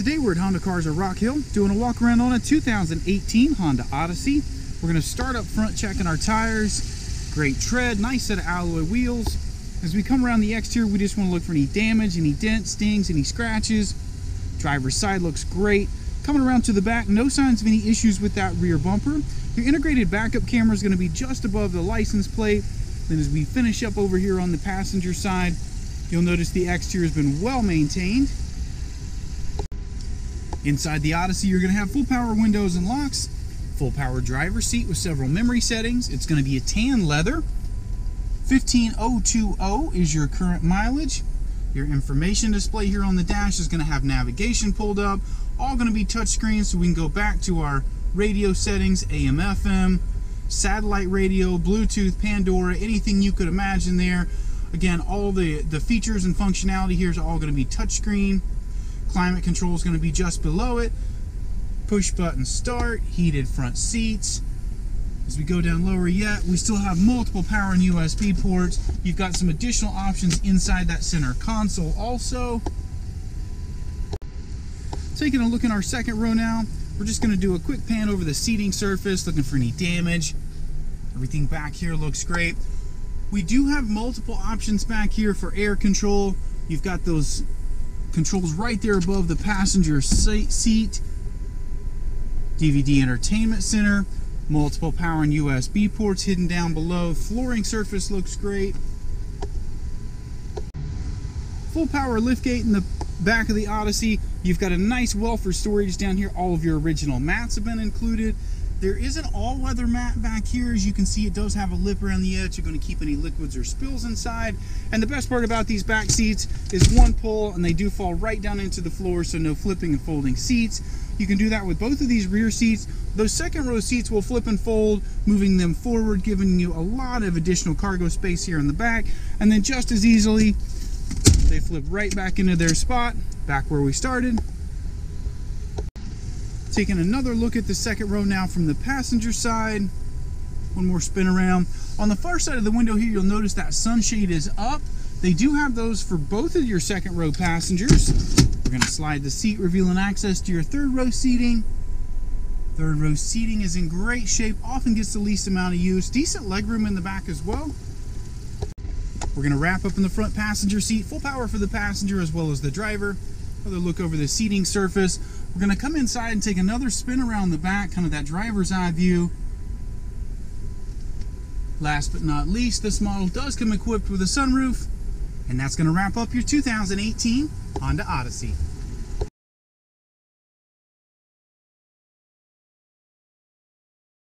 Today we're at Honda Cars of Rock Hill doing a walk around on a 2018 Honda Odyssey. We're going to start up front checking our tires. Great tread, nice set of alloy wheels. As we come around the exterior, we just want to look for any damage, any dents, stings, any scratches. Driver's side looks great. Coming around to the back, no signs of any issues with that rear bumper. Your integrated backup camera is going to be just above the license plate. Then as we finish up over here on the passenger side, you'll notice the exterior has been well maintained. Inside the Odyssey, you're going to have full power windows and locks, full power driver seat with several memory settings. It's going to be a tan leather. 15020 is your current mileage. Your information display here on the dash is going to have navigation pulled up, all going to be touchscreen so we can go back to our radio settings, AM, FM, satellite radio, Bluetooth, Pandora, anything you could imagine there. Again, all the, the features and functionality here is all going to be touchscreen. Climate control is going to be just below it. Push button start, heated front seats. As we go down lower yet, we still have multiple power and USB ports. You've got some additional options inside that center console also. Taking a look in our second row now, we're just going to do a quick pan over the seating surface, looking for any damage. Everything back here looks great. We do have multiple options back here for air control. You've got those controls right there above the passenger seat. DVD entertainment center, multiple power and USB ports hidden down below. Flooring surface looks great. Full power liftgate in the back of the Odyssey. You've got a nice well for storage down here. All of your original mats have been included. There is an all-weather mat back here. As you can see, it does have a lip around the edge. You're going to keep any liquids or spills inside. And the best part about these back seats is one pull, and they do fall right down into the floor, so no flipping and folding seats. You can do that with both of these rear seats. Those second row seats will flip and fold, moving them forward, giving you a lot of additional cargo space here in the back. And then just as easily, they flip right back into their spot, back where we started. Taking another look at the second row now from the passenger side. One more spin around. On the far side of the window here, you'll notice that sunshade is up. They do have those for both of your second row passengers. We're going to slide the seat, revealing access to your third row seating. Third row seating is in great shape, often gets the least amount of use. Decent legroom in the back as well. We're going to wrap up in the front passenger seat, full power for the passenger as well as the driver. Another look over the seating surface. We're going to come inside and take another spin around the back, kind of that driver's eye view. Last but not least, this model does come equipped with a sunroof, and that's going to wrap up your 2018 Honda Odyssey.